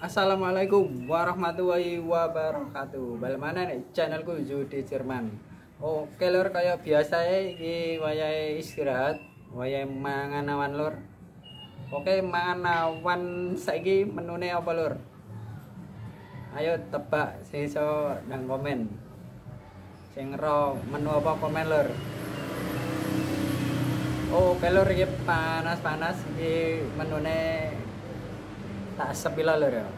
Assalamualaikum warahmatullahi wabarakatuh. Balik mana nih channelku Judi Jerman. Oke lor kayak biasa ya iki wayahe istirahat, wayahe mangan awan lor. Oke mangan awan saiki menune apa lor? Ayo tebak sing iso nang komen. Sing menu apa komen lor? Oh, lor iki panas-panas iki menune tak sepila lho ya.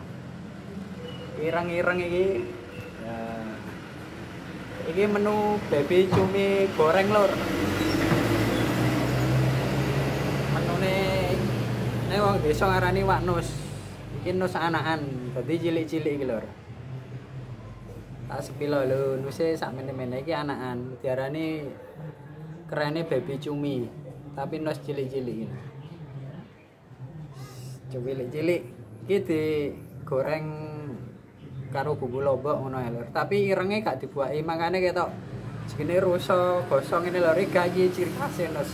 Ireng-ireng iki. Ya. Menu baby cumi goreng lur. Menune nek wong desa ngarani wak nus. Iki nus anakan, dadi cilik-cilik iki lur. Tak sepila lho, nuse sak mene-mene iki anakan. Diarani kerene baby cumi, tapi nus cilik-cilik iki. Cilik-cilik iki goreng karo bumbu lombok ngono ya lur. Tapi irenge gak dibuaki makane ketok segene rusa gosong ini lur gak ciri khas nus.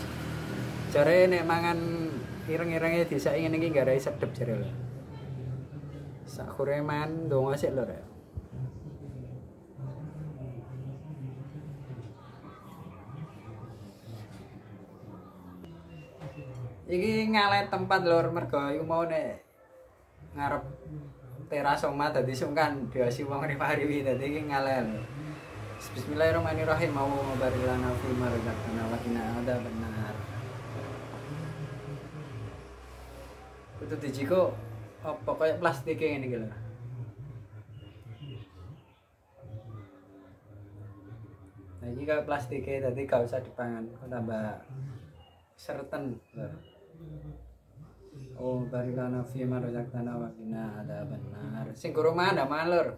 Jare nek mangan ireng-irenge disaki ngene iki garai sedep jare lur. Sak kureman donga sik lur. Iki ngalet tempat lur mergo mau nek ngarep teras omah dadi sungkan diasi wong riwi dadi iki ngalel. Bismillahirrahmanirrahim. Mau ngabari lana fi marzaqna wa ada benar Kudu dijiko apa kayak plastik ngene iki lho? Nah ini kayak plastiknya, tadi gak usah dipangan, kok tambah sereten. Oh, barikana fi ma razaqtana wa qina adzabannar. Sing guru mana malur?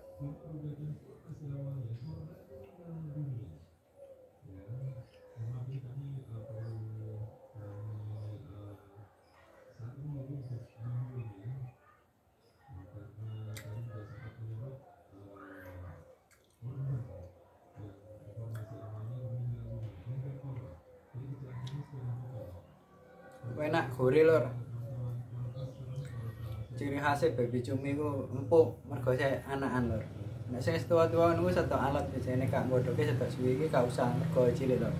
enak gurih lur ciri khasnya baby cumi ku empuk. Mergo saya anakan lor nek sing tua-tua niku satu alat biasanya kak bodoke satu suwi iki gak usah mergo cilik lor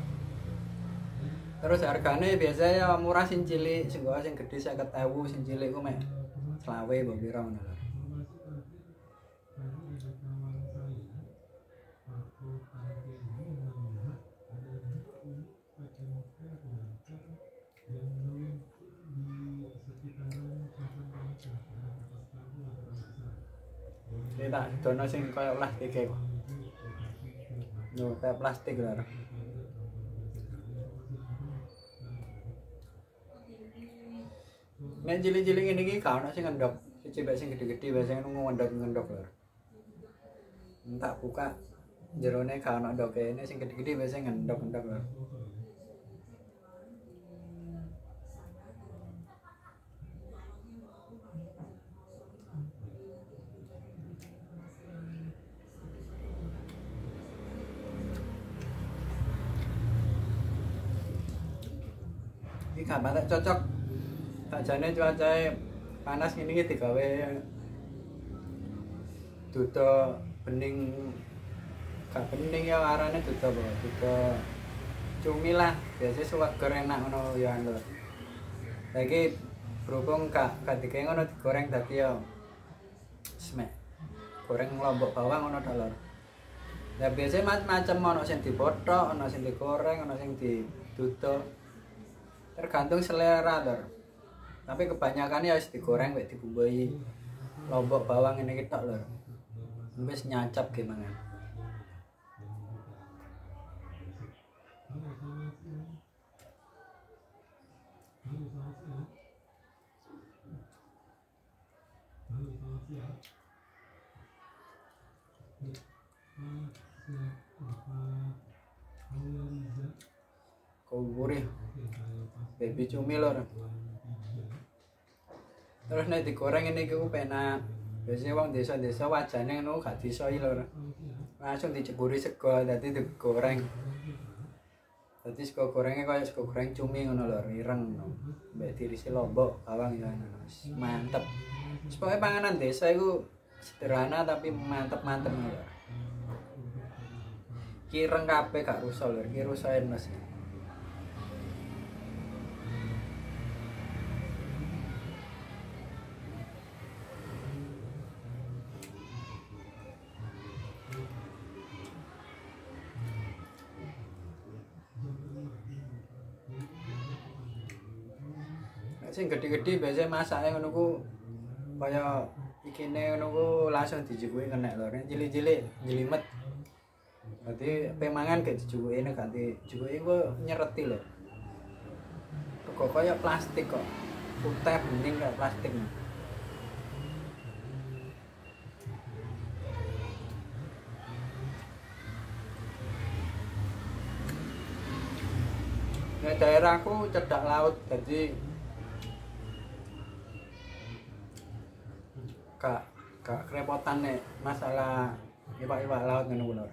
terus harganya biasanya murah sing cilik sing sing gede 50.000 sing cilik ku mek selawe mbok pira ngono Ini tak dono sing kaya plastik e. Yo kayak plastik lho. Nek cilik-cilik ini gak ono sing ngendok. Bae sing gede-gede biasanya nunggu ngendok-ngendok lho. Entak buka jerone ono ndoke ini sing gede-gede biasanya ngendok-ngendok lho. Gambar cocok. Sajane cuaca panas ngene iki digawe duda bening gak bening ya arane duda apa? Duda cumi lah. Biasa suwak goreng enak ngono ya lho. Lagi berhubung gak dikae ngono digoreng dadi ya smek. Goreng lombok bawang ngono lho. Ya biasanya macam-macam ono sing dipothok, ono sing digoreng, ono sing diduduk. Tergantung selera lor tapi kebanyakan ya harus digoreng wek dibumbui lombok bawang ini kita lor wis nyacap gimana cumi lor terus nek digoreng ini ku penak. Biasanya wong desa-desa wajane ngono gak disoi lor langsung diceburi sego dadi digoreng. Dadi sego gorengnya kaya sego goreng cumi ngono lor ireng mbek dirisi lombok bawang ya mantep. Pokoknya panganan desa itu sederhana tapi mantep-mantep lho. Kireng kabeh gak rusak lho, iki rusakin Mas. Sing gede-gede biasanya masake ngono ku kaya ikine ngono ku langsung dijukuki kena. Nek cilik-cilik jelimet. Berarti pemangan gak dijukuki nek gak dijukuki ku nyereti lho. Kok kaya plastik kok. Putih bening kayak plastik. Nek daerahku cedak laut jadi gak gak kerepotan nek masalah iwak-iwak laut ngono.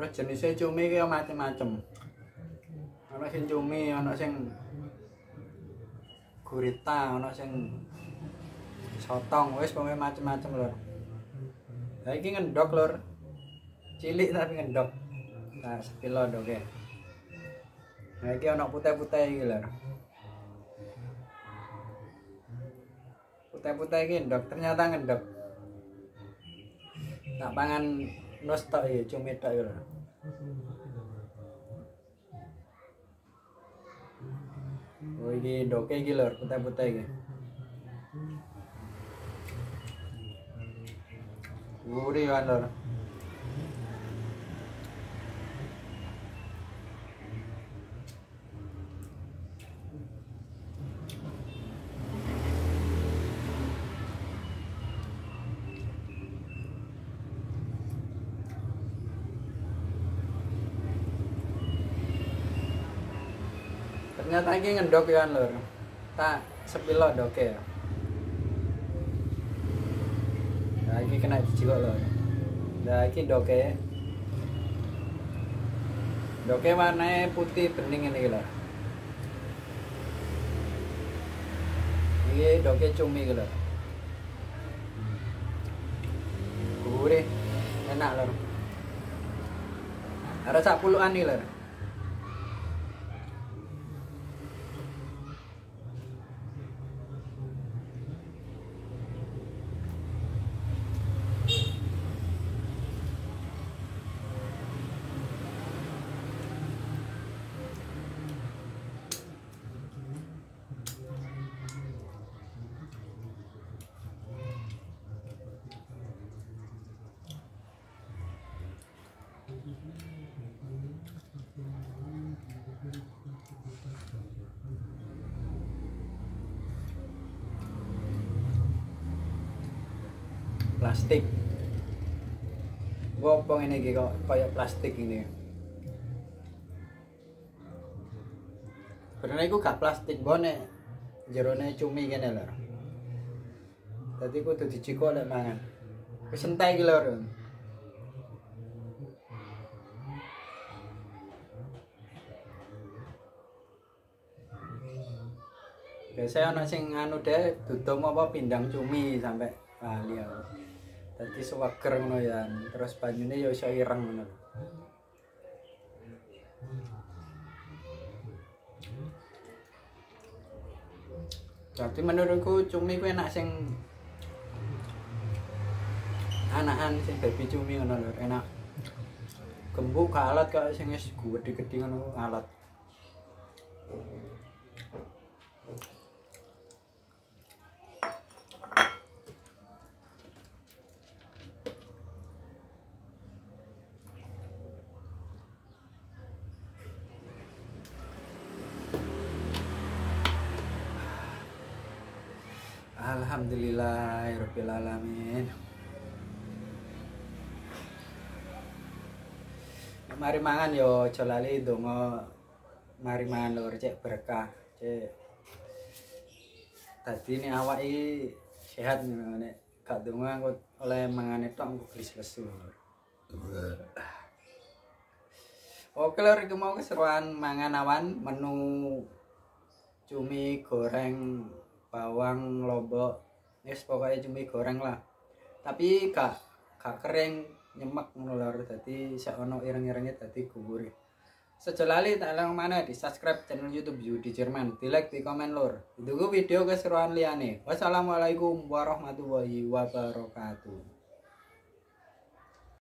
Terus jenisnya cumi ki macem-macem. Ana sing cumi, ana sing gurita, ana sing sotong, wis pokoke macem-macem lho. Lah iki ngendok lur. Cilik tapi ngendok. Nah, sekilo ndoke. Nah, iki ana putih-putih iki lur. Putih-putih iki ndok, ternyata ngendok. Tak pangan nos tok iki, cumi tok iki lho. Oh iki ndoke iki lur, putih-putih iki. Gurih kan lur. Ternyata iki ngendok ya lur. Tak sepilo ndoke ya. Nah, iki kena kok lho. Nah, iki ndoke. Ndoke warnanya putih bening ini lho. Iki ndoke cumi lho. Gurih, enak lho. Ada sak puluhan nih lho. Plastik gua apa ini kok kayak plastik ini Sebenarnya iku gak plastik nek jerone cumi kene lho. Dadi kudu diciko lek mangan. Entek iki lho. Biasanya ana sing anu deh dudum apa pindang cumi sampai lali aku. Dadi sewager ngono ya. Terus banyune ya iso ireng ngono. Jadi menurutku cumi ku enak sing anakan sing baby cumi ngono lho, enak. Gembuk alat kok sing wis gede-gede ngono alat. Alhamdulillahirrahmanirrahim ya Mari mangan yo jolali itu mari mangan lor, cek berkah cek. Tadi ini awak ini sehat nih gak aku oleh mangan itu aku gelis lesu. Oke lor, itu mau keseruan mangan awan menu cumi goreng bawang lombok yes pokoknya cumi goreng lah tapi gak gak kering nyemek lor dadi sak ono ireng-irenge dadi gubur. Sejelali tak lang mana di subscribe channel YouTube Yudi Jerman, di like, di komen lor. Ditunggu video keseruan liane. Wassalamualaikum warahmatullahi wabarakatuh.